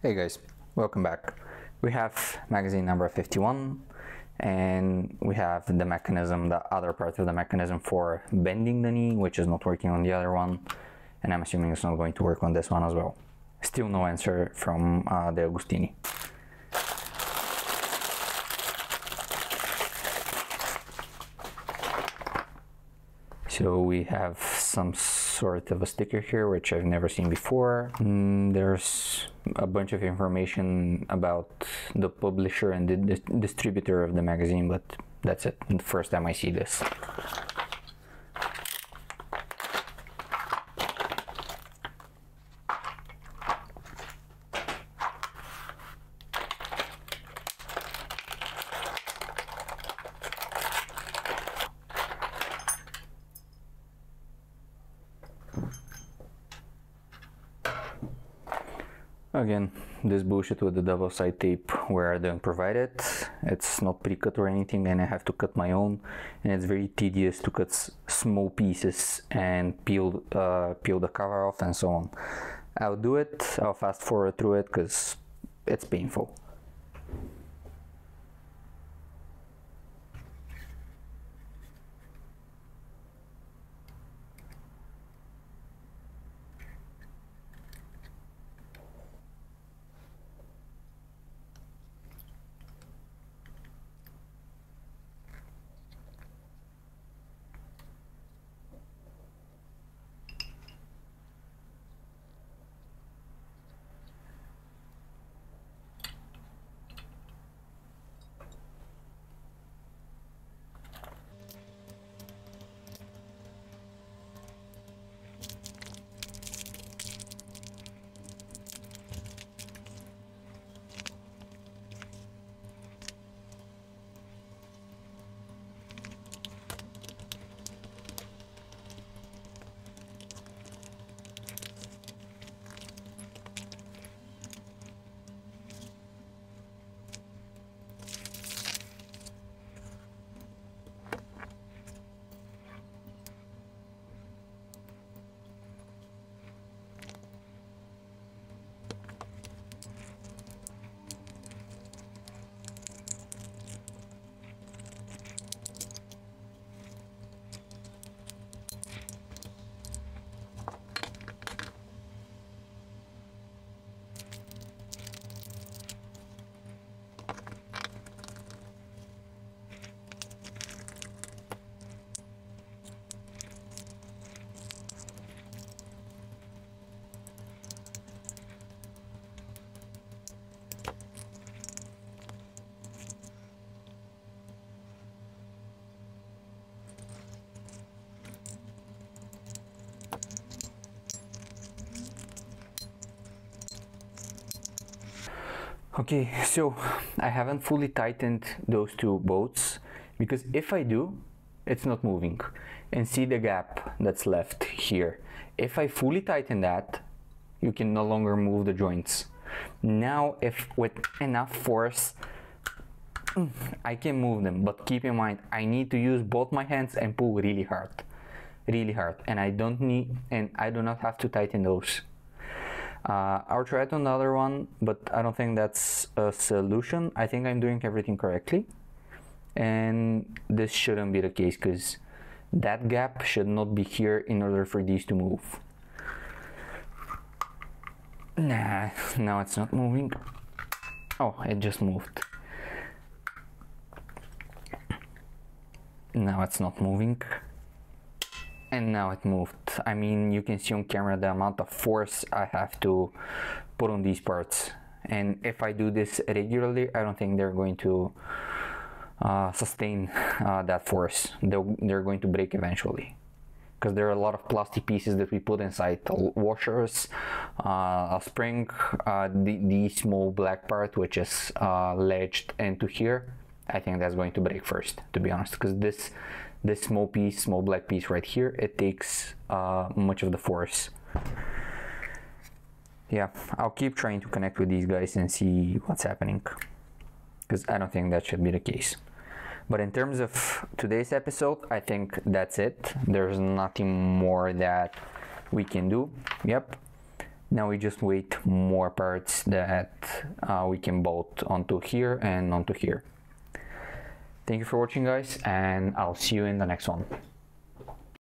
Hey guys, welcome back. We have magazine number 51 and we have the mechanism, the other part of the mechanism for bending the knee, which is not working on the other one. And I'm assuming it's not going to work on this one as well. Still no answer from uh, De Agostini. So we have some sort of a sticker here, which I've never seen before. Mm, there's a bunch of information about the publisher and the dis distributor of the magazine, but that's it. The first time I see this. Again, this bullshit with the double side tape where I don't provide it. It's not pre-cut or anything and I have to cut my own and it's very tedious to cut small pieces and peel, uh, peel the cover off and so on. I'll do it, I'll fast forward through it because it's painful. Okay, so I haven't fully tightened those two bolts because if I do, it's not moving. And see the gap that's left here. If I fully tighten that, you can no longer move the joints. Now, if with enough force, I can move them, but keep in mind, I need to use both my hands and pull really hard, really hard. And I don't need, and I do not have to tighten those. Uh, I'll try it on the one, but I don't think that's a solution. I think I'm doing everything correctly. And this shouldn't be the case because that gap should not be here in order for these to move. Nah, now it's not moving. Oh, it just moved. Now it's not moving and now it moved. I mean you can see on camera the amount of force i have to put on these parts. And if i do this regularly i don't think they're going to uh, sustain uh, that force. They're, they're going to break eventually. Because there are a lot of plastic pieces that we put inside. Washers uh, a spring uh, the, the small black part which is uh, ledged into here I think that's going to break first to be honest. Because this this small piece, small black piece right here, it takes uh, much of the force. Yeah, I'll keep trying to connect with these guys and see what's happening because I don't think that should be the case. But in terms of today's episode, I think that's it. There's nothing more that we can do. Yep. now we just wait more parts that uh, we can bolt onto here and onto here thank you for watching guys and I'll see you in the next one